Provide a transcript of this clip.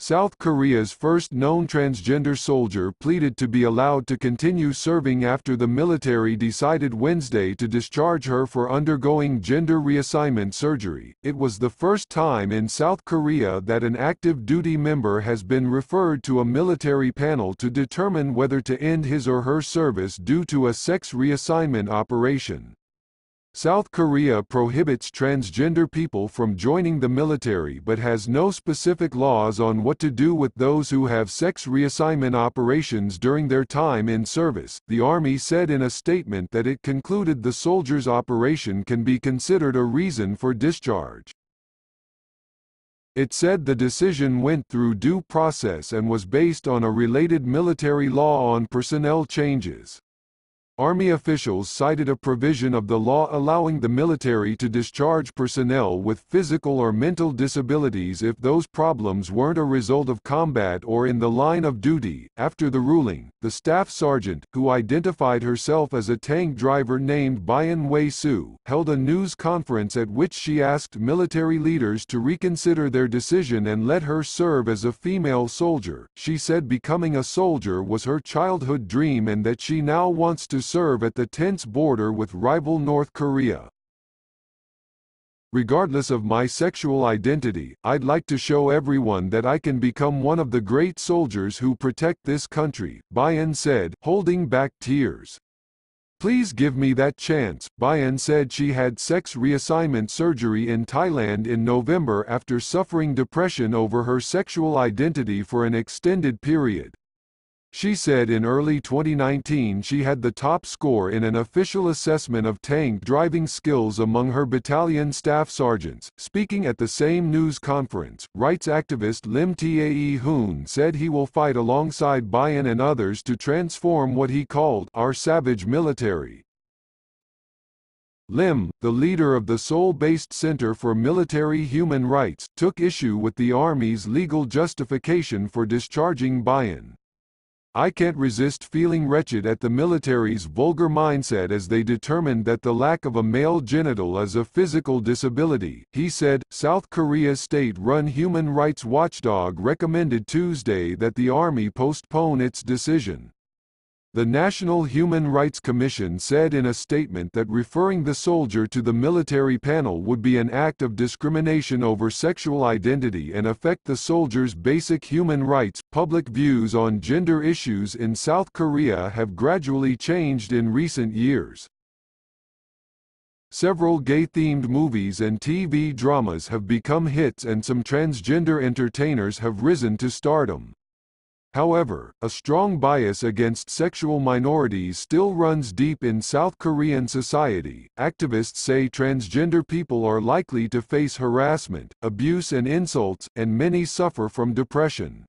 South Korea's first known transgender soldier pleaded to be allowed to continue serving after the military decided Wednesday to discharge her for undergoing gender reassignment surgery. It was the first time in South Korea that an active duty member has been referred to a military panel to determine whether to end his or her service due to a sex reassignment operation. South Korea prohibits transgender people from joining the military but has no specific laws on what to do with those who have sex reassignment operations during their time in service. The Army said in a statement that it concluded the soldier's operation can be considered a reason for discharge. It said the decision went through due process and was based on a related military law on personnel changes. Army officials cited a provision of the law allowing the military to discharge personnel with physical or mental disabilities if those problems weren't a result of combat or in the line of duty. After the ruling, the staff sergeant, who identified herself as a tank driver named Byun Hui-su, held a news conference at which she asked military leaders to reconsider their decision and let her serve as a female soldier. She said becoming a soldier was her childhood dream and that she now wants to serve at the tense border with rival North Korea. Regardless of my sexual identity, I'd like to show everyone that I can become one of the great soldiers who protect this country, Byun said, holding back tears. Please give me that chance, Byun said she had sex reassignment surgery in Thailand in November after suffering depression over her sexual identity for an extended period. She said in early 2019 she had the top score in an official assessment of tank driving skills among her battalion staff sergeants. Speaking at the same news conference, rights activist Lim Tae Hoon said he will fight alongside Byun and others to transform what he called our savage military. Lim, the leader of the Seoul-based Center for Military Human Rights, took issue with the Army's legal justification for discharging Byun. I can't resist feeling wretched at the military's vulgar mindset as they determined that the lack of a male genital is a physical disability, he said. South Korea's state-run human rights watchdog recommended Tuesday that the army postpone its decision. The National Human Rights Commission said in a statement that referring the soldier to the military panel would be an act of discrimination over sexual identity and affect the soldier's basic human rights. Public views on gender issues in South Korea have gradually changed in recent years. Several gay-themed movies and TV dramas have become hits and some transgender entertainers have risen to stardom. However, a strong bias against sexual minorities still runs deep in South Korean society. Activists say transgender people are likely to face harassment, abuse, and insults, and many suffer from depression.